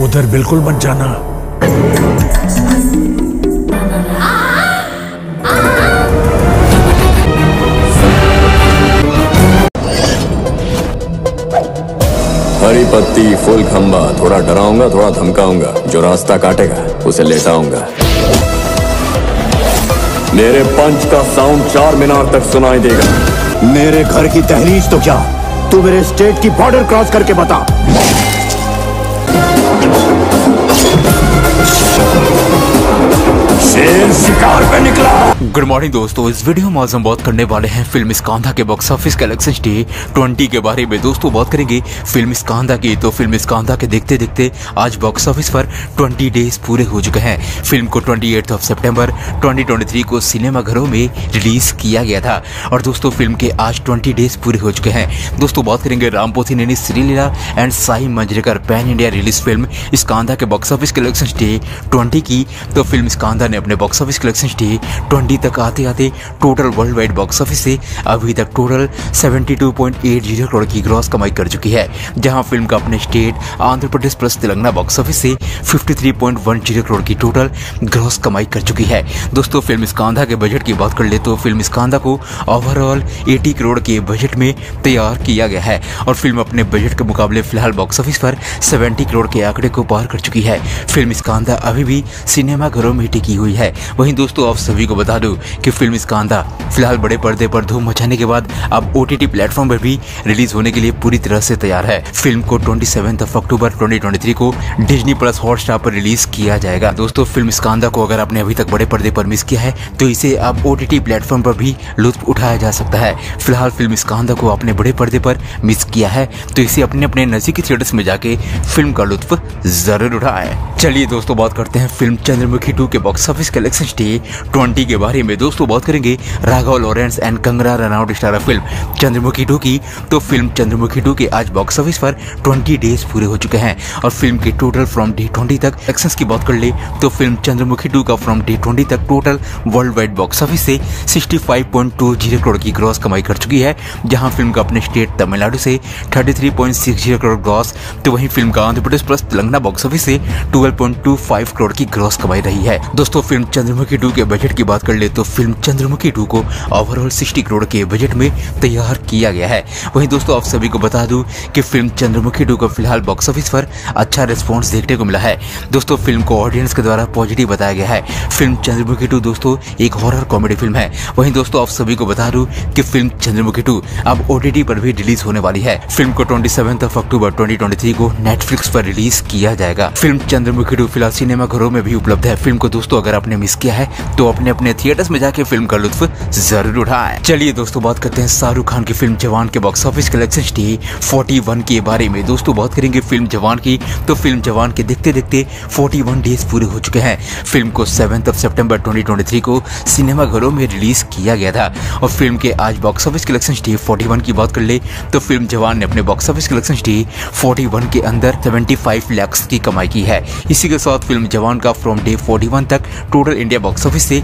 उधर बिल्कुल मत जाना। हरी पत्ती फुल खंबा थोड़ा डराऊँगा थोड़ा धमकाऊँगा। जो रास्ता काटेगा उसे लेटाऊँगा। मेरे पंच का साउंड चार मीनार तक सुनाई देगा। मेरे घर की दहलीज तो क्या? तू मेरे स्टेट की बॉर्डर क्रॉस करके बता। up any गुड मॉर्निंग दोस्तों। इस वीडियो में आज हम बात करने वाले हैं फ़िल्म स्कांधा के बॉक्स ऑफ़िस कलेक्शन डे 20 के बारे में। दोस्तों, बात करेंगे फ़िल्म स्कांधा की। तो फ़िल्म स्कांधा के देखते देखते आज बॉक्स ऑफ़िस पर 20 डेज़ पूरे हो चुके हैं। फ़िल्म को 28 ऑफ़ सितंबर 2023 को सिनेमा घरों में रिलीज़ किया गया था। और दोस्तों, फ़िल्म के आज 20 डेज़ पूरे हो चुके हैं। दोस्तों, बात करेंगे रामपोथी Naini Sreeleela and Sai Manjrekar, pan India release film Skanda के box office collection day twenty की। तो फ़िल्म स्कांधा ने अपने box office collection day twenty तक आते आते total world wide box office से अभी तक टोटल 72.80 करोड़ की ग्रॉस कमाई कर चुकी है, जहाँ फ़िल्म का अपने state Andhra Pradesh plus Telangana box office से 53.10 करोड़ की टोटल ग्रॉस कमाई कर चुकी है। दोस्तों फ़िल्म स्कांधा के बजट की बात कर ले तो फ़िल्म स्कांधा को ओवरऑल 80 करोड़ के बजट में तैयार किया गया है और फ़िल्म अपने बजट के मुकाबले फ़िलहाल बॉक्स ऑफ़िस पर 70 करोड़ के आंकड़े को पार कर चुकी है। फ़िल्म स्कांधा अभी भी सिनेमा घरों में टिकी हुई है। वहीं दोस्तों, आप सभी को बता दूँ कि फ़िल्म स्कांदा फ़िलहाल बड़े पर्दे पर धूम मचाने के बाद अब ओ टी प्लेटफॉर्म पर भी रिलीज़ होने के लिए पूरी तरह से तैयार है। फ़िल्म को 27 अक्टूबर 2023 को डिज्नी प्लस हॉटस्टार पर रिलीज़ किया जाएगा। दोस्तों, फ़िल्म स्कांदा को अगर आपने अभी तक बड़े पर्दे पर मिस किया है तो इसे अब ओ टी प्लेटफॉर्म पर भी लुत्फ उठाया जा सकता है। फ़िलहाल फ़िल्म स्कांदा को अपने बड़े पर्दे पर मिस किया है तो इसे अपने अपने नजदीकी थिएटर्स में जाके फ़िल्म का लुत्फ ज़रूर उठाए। चलिए दोस्तों, बात करते हैं फ़िल्म चंद्रमुखी टू के box office collection day twenty के बारे में दोस्तों बात करेंगे Raghava Lawrence and Kangana Ranaut star film Chandramukhi two की। तो फ़िल्म चंद्रमुखी टू के आज बॉक्स ऑफ़िस पर 20 डेज़ पूरे हो चुके हैं और फ़िल्म के टोटल फ्रॉम डे 20 तक एक्शन की बात कर ले तो फ़िल्म चंद्रमुखी टू का फ्रॉम डे 20 तक total world wide box office से 65.20 करोड़ की ग्रॉस कमाई कर चुकी है, जहाँ फ़िल्म का अपने स्टेट तमिलनाडु से 33.60 करोड़ ग्रॉस तो वहीं फ़िल्म का Andhra Pradesh plus Telangana box office से 12.25 करोड़ की ग्रॉस कमाई रही है। दोस्तों फ़िल्म चंद्रमुखी टू के बजट की बात कर ले तो फ़िल्म चंद्रमुखी टू को ओवरऑल 60 करोड़ के बजट में तैयार किया गया है। वहीं दोस्तों, आप सभी को बता दूँ कि फ़िल्म चंद्रमुखी टू को फ़िलहाल बॉक्स ऑफ़िस पर अच्छा रिस्पॉन्स देखने को मिला है। दोस्तों, फ़िल्म को ऑडियंस के द्वारा पॉजिटिव बताया गया है। फ़िल्म चंद्रमुखी टू, दोस्तों, एक हॉरर कॉमेडी फ़िल्म है। वहीं दोस्तों, आप सभी को बता दूँ कि फ़िल्म चंद्रमुखी टू अब ओ पर भी रिलीज़ होने वाली है। फ़िल्म को ट्वेंटी ऑफ़ अक्टूबर ट्वेंटी को नेटफ्लिक्स पर रिलीज़ किया जाएगा। फ़िल्म चंद्रमुखी टू फ़िलहाल सिनेमा घरों में भी उपलब्ध है। फ़िल्म को, दोस्तों, अगर आपने मिस किया है तो अपने अपने थिएटर्स में जाके फ़िल्म का लुत्फ ज़रूर उठाए। चलिए दोस्तों, बात करते हैं शाहरुख खान की फ़िल्म जवान के बॉक्स ऑफ़िस कलेक्शन डे 41 के बारे में। दोस्तों, बात करेंगे फ़िल्म जवान की तो फ़िल्म जवान के देखते देखते 41 डेज़ पूरे हो चुके हैं। फ़िल्म को सेवेंथ ऑफ़ सितंबर 2023 को सिनेमा घरों में रिलीज़ किया गया था। और फ़िल्म के आज बॉक्स ऑफ़िस कलेक्शन डे 41 की बात कर ले तो फ़िल्म जवान ने अपने बॉक्स ऑफ़िस कलेक्शन डे 41 के अंदर 75 लाख की कमाई की है। इसी के साथ फ़िल्म जवान का फ्रॉम डे 41 तक टोटल इंडिया बॉक्स ऑफ़िस से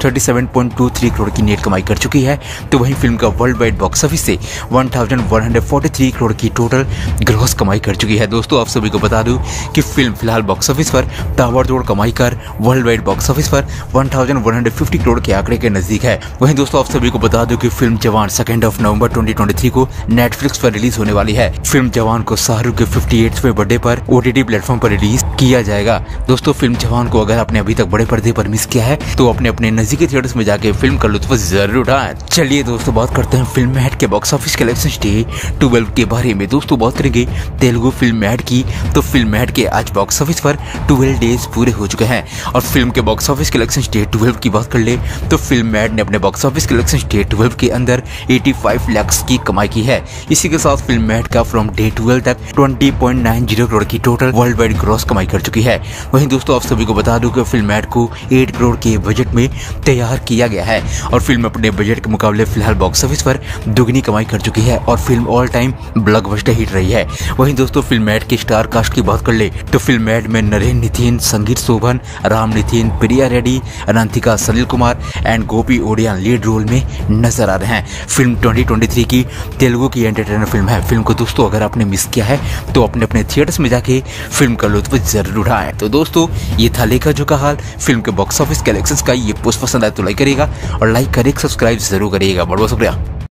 637.23 करोड़ की नेट कमाई कर चुकी है। तो वहीं फ़िल्म का वर्ल्ड वाइड बॉक्स ऑफ़िस से 1143 करोड़ की टोटल ग्रॉस कमाई कर चुकी है। दोस्तों, आप सभी को बता दूँ कि फ़िल्म फ़िलहाल बॉक्स ऑफ़िस पर ताबड़तोड़ कमाई कर वर्ल्ड वाइड बॉक्स ऑफ़िस पर 1150 करोड़ के आंकड़े के नज़दीक है। वहीं दोस्तों, आप सभी को बता दूँ कि फ़िल्म जवान सेकेंड ऑफ़ नवंबर 2023 को नेटफ्लिक्स पर रिलीज़ होने वाली है। फ़िल्म जवान को शाहरुख के फिफ्टी बर्थडे पर ओटीटी प्लेटफॉर्म पर रिलीज़ किया जाएगा। दोस्तों फ़िल्म जवान को अगर आपने अभी तक बड़े पर्दे पर मिस किया है तो अपने अपने नजदीकी थिएटर्स में जाके फ़िल्म का लुत्फ ज़रूर उठाएँ चलिए दोस्तों बात करते हैं फ़िल्म मैट के box office collection day twelve के बारे में दोस्तों बात करेंगे। तेलुगु फ़िल्म मैट की। तो फ़िल्म मैट के आज बॉक्स ऑफ़िस पर ट्वेल्व डेज़ पूरे हो चुके हैं। और फ़िल्म के box office collection day twelve की बात कर ले तो फ़िल्म मैट ने अपने box office collection day twelve के अंदर 85 लाख की कमाई की है। इसी के साथ फ़िल्म मैट का फ्रॉम डे ट्वेल्व तक 20.90 करोड़ की टोटल वर्ल्ड वाइड ग्रॉस कमाई कर चुकी है। वहीं दोस्तों आप सभी को बता दूँ कि फ़िल्म मैट को एट करोड़ के बजट में तैयार किया गया है। और फ़िल्म अपने बजट के मुकाबले फ़िलहाल बॉक्स ऑफ़िस पर दुगनी दोगुनी कमाई कर चुकी है और film all time blockbuster hit रही है। वहीं दोस्तों, फ़िल्म एड की स्टार कास्ट की बात कर ले तो फ़िल्म एड में नरेन, नितिन, संगीत शोभन, राम, नितिन, प्रिया रेड्डी अनंतिका सलील कुमार एंड गोपी ओडिया लीड रोल में नज़र आ रहे हैं। फ़िल्म 2023 की तेलुगु की एंटरटेनर फ़िल्म है। फ़िल्म को दोस्तों, अगर आपने मिस किया है तो अपने अपने थिएटर्स में जाके फ़िल्म का लुत्फ ज़रूर उठाएँ। तो दोस्तों, ये था लेखा जो का हाल। फ़िल्म के बॉक्स ऑफ़िस कलेक्शन का ये पोस्ट पसंद आए तो लाइक करिएगा और लाइक करें सब्सक्राइब ज़रूर करिएगा। बहुत बहुत शुक्रिया।